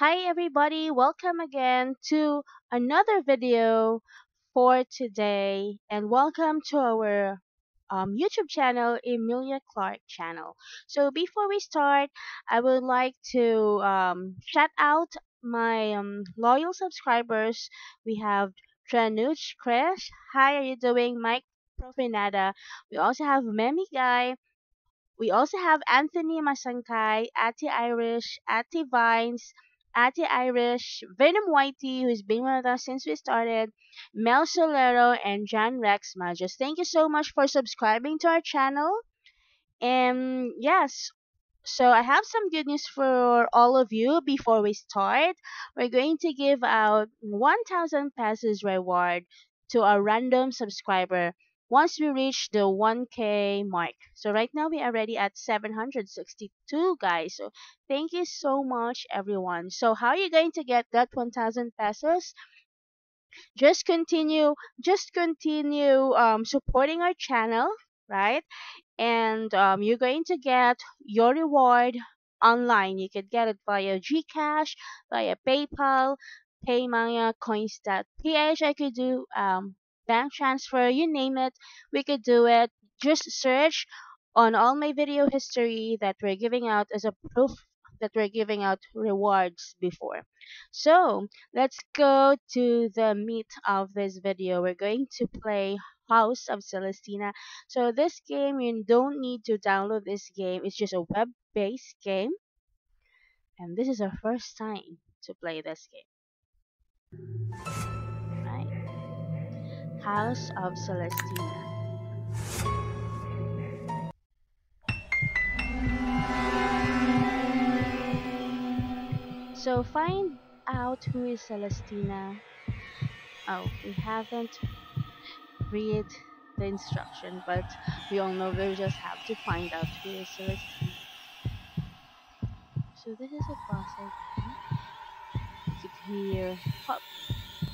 Hi everybody, welcome again to another video for today and welcome to our um, YouTube channel, Emilia Clarke channel. So before we start, I would like to um, shout out my um, loyal subscribers. We have Tranuch Kresh. Hi, are you doing? Mike Profinada. We also have Memi Guy. We also have Anthony Masankai, Ati Irish, Ati Vines, Ati Irish, Venom Whitey, who's been with us since we started, Mel Solero, and John Rex Majas. Thank you so much for subscribing to our channel. And yes, so I have some good news for all of you before we start. We're going to give out 1000 pesos reward to a random subscriber once we reach the 1k mark. So right now we are already at 762 guys. So thank you so much everyone. So how are you going to get that 1000 pesos? Just continue just continue um, supporting our channel, right? and um, you're going to get your reward online. You could get it via GCash, via PayPal, Paymaya, Coins.ph. I could do um, bank transfer, you name it. We could do it. Just search on all my video history that we're giving out as a proof that we're giving out rewards before. So let's go to the meat of this video. We're going to play House of Celestina. So this game, you don't need to download this game. It's just a web-based game. And this is our first time to play this game. House of Celestina. So find out who is Celestina. Oh, we haven't read the instruction, but we all know we just have to find out who is Celestina. So this is a puzzle You could hear pop,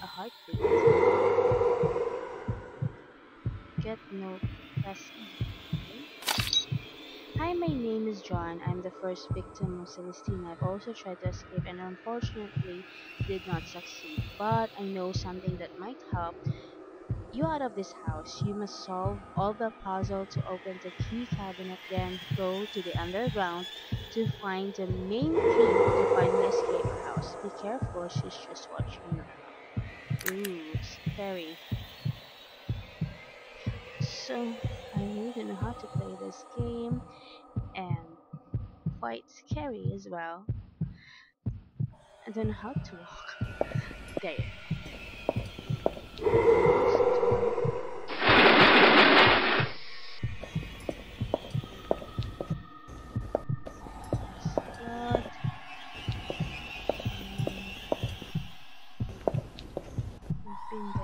a heartbeat. Press Hi, my name is John. I'm the first victim of Celestina. I've also tried to escape and unfortunately did not succeed. But I know something that might help you out of this house. You must solve all the puzzle to open the key cabinet, then go to the underground to find the main key to escape the house. Be careful, she's just watching you. Ooh, scary. So, I need to know how to play this game and quite scary as well. I don't know how to walk. There.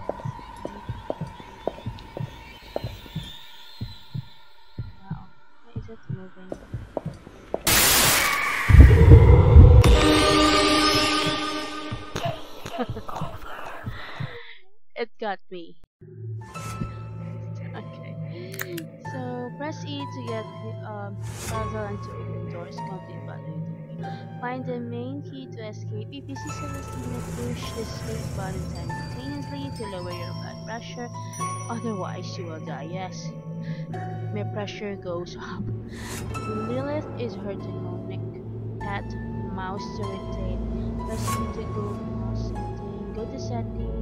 it got me. Okay. So press E to get the um, puzzle and to open doors. Complete button. Find the main key to escape. If you see Celestina, push the space button simultaneously to lower your blood pressure. Otherwise, you will die. Yes. My pressure goes up. Lilith is hurting Nick. Pet, mouse to rotate. Press E to go mouse setting. Go to setting.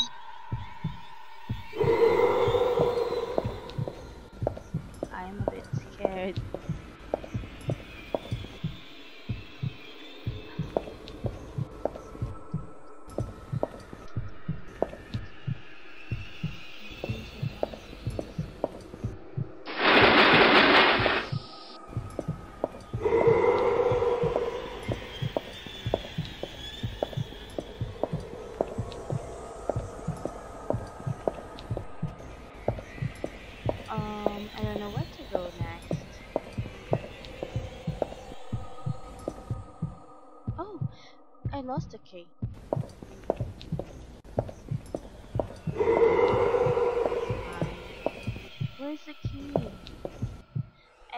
I don't know what to go next. Oh, I lost the key. Where's the key?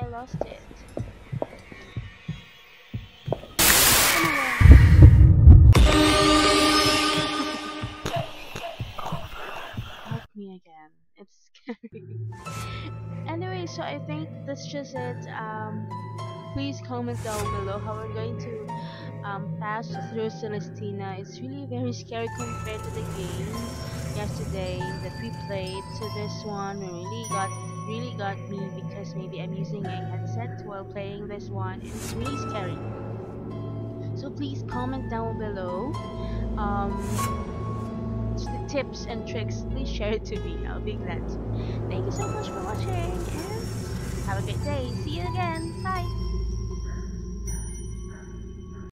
I lost it. Help me again. It's scary so I think that's just it. Um, please comment down below how we're going to um, pass through Celestina. It's really very scary compared to the game yesterday that we played. So this one really got really got me because maybe I'm using a headset while playing this one. It's really scary. So please comment down below. Um, tips and tricks, please share it to me. I'll be glad. Thank you so much for watching and have a great day. See you again. Bye.